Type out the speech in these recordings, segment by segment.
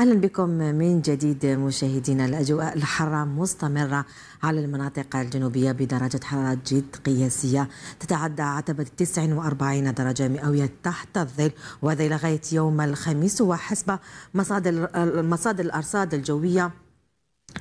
أهلا بكم من جديد مشاهدينا. الأجواء الحارة مستمرة على المناطق الجنوبية بدرجة حرارة جد قياسية تتعدى عتبة 49 درجة مئوية تحت الظل وهذا لغاية يوم الخميس وحسب مصادر مصادر الأرصاد الجوية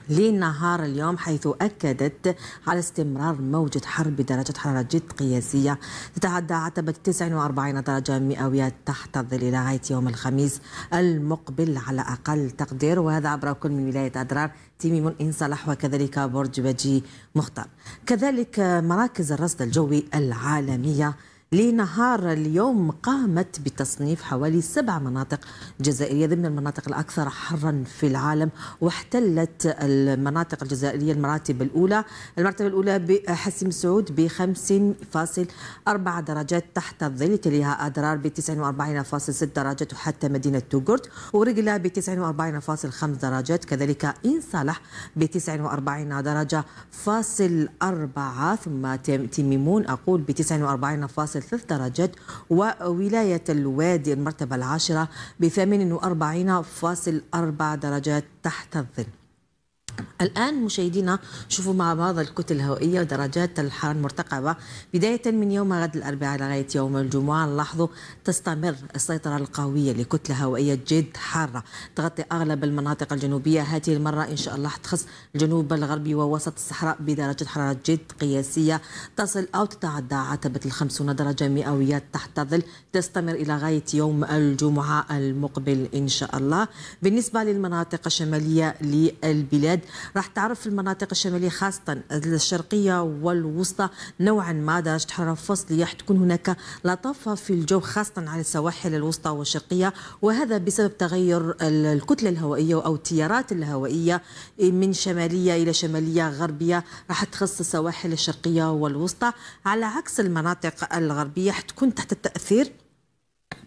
لنهار اليوم حيث أكدت على استمرار موجة حر بدرجة حرارة جد قياسية تتعدى عتبة 49 درجة مئوية تحت الظل إلى غاية يوم الخميس المقبل على أقل تقدير وهذا عبر كل من ولاية أدرار تيميم إن صلاح وكذلك برج بجي مختار. كذلك مراكز الرصد الجوي العالمية لنهار اليوم قامت بتصنيف حوالي سبع مناطق جزائرية ضمن المناطق الأكثر حرا في العالم واحتلت المناطق الجزائرية المراتب الأولى. المرتبة الأولى بحسيم سعود ب 50.4 درجات تحت الظل تليها أدرار ب 49.6 درجات وحتى مدينة توغورت ورجلة ب 49.5 درجات كذلك إن صالح ب 49 درجة فاصل 4 ثم تيميمون أقول ب 49 ثلاث درجات وولاية الوادي المرتبة العاشرة ب 48.4 درجات تحت الظل. الآن مشاهدينا شوفوا مع بعض الكتل الهوائية ودرجات الحرارة المرتقبة. بداية من يوم غد الأربعاء لغاية يوم الجمعة نلاحظوا تستمر السيطرة القوية لكتلة هوائية جد حارة تغطي أغلب المناطق الجنوبية. هذه المرة إن شاء الله تخص الجنوب الغربي ووسط الصحراء بدرجة حرارة جد قياسية تصل أو تتعدى عتبة الخمسون درجة مئوية تحت ظل تستمر إلى غاية يوم الجمعة المقبل إن شاء الله. بالنسبة للمناطق الشمالية للبلاد راح تعرف المناطق الشمالية خاصة الشرقية والوسطى نوعا ما درجة حرارة فصلية تكون هناك لطافة في الجو خاصة على السواحل الوسطى والشرقية وهذا بسبب تغير الكتلة الهوائية أو التيارات الهوائية من شمالية إلى شمالية غربية راح تخص السواحل الشرقية والوسطى. على عكس المناطق الغربية حتكون تحت التأثير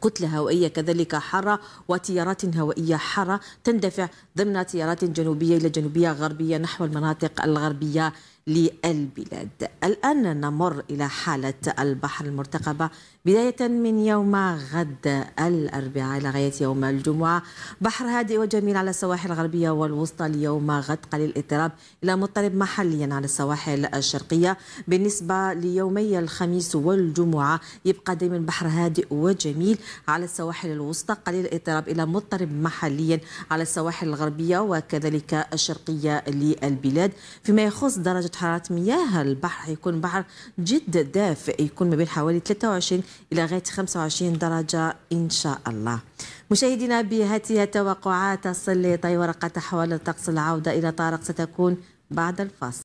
كتلة هوائية كذلك حارة وتيارات هوائية حارة تندفع ضمن تيارات جنوبية إلى جنوبية غربية نحو المناطق الغربية للبلاد. الآن نمر إلى حالة البحر المرتقبة بداية من يوم غد الأربعاء لغاية يوم الجمعة. بحر هادئ وجميل على السواحل الغربية والوسطى اليوم غد. قليل اضطراب إلى مضطرب محليا على السواحل الشرقية. بالنسبة ليومي الخميس والجمعة يبقى دائما بحر هادئ وجميل على السواحل الوسطى. قليل الاضطراب إلى مضطرب محليا على السواحل الغربية وكذلك الشرقية للبلاد. فيما يخص درجة حرارة مياه البحر يكون بحر جد دافئ يكون ما بين حوالي 23 إلى غاية 25 درجة إن شاء الله. مشاهدينا بهذه التوقعات لطي ورقة حوالي الطقس العودة إلى طارق ستكون بعد الفاصل.